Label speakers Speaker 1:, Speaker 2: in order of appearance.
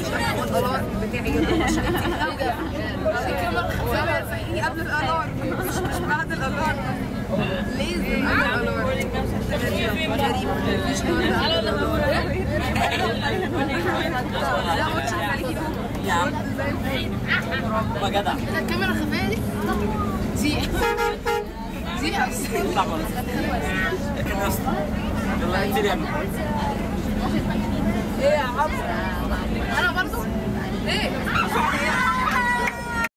Speaker 1: انت غاوية الكاميرا قبل الالارم مش مش بعد الالارم لازم ما
Speaker 2: جدع
Speaker 1: الكاميرا الخفية دي دي دي
Speaker 2: اطلع بره لكن يا اسطى يلا انزل يا ابني
Speaker 1: إيه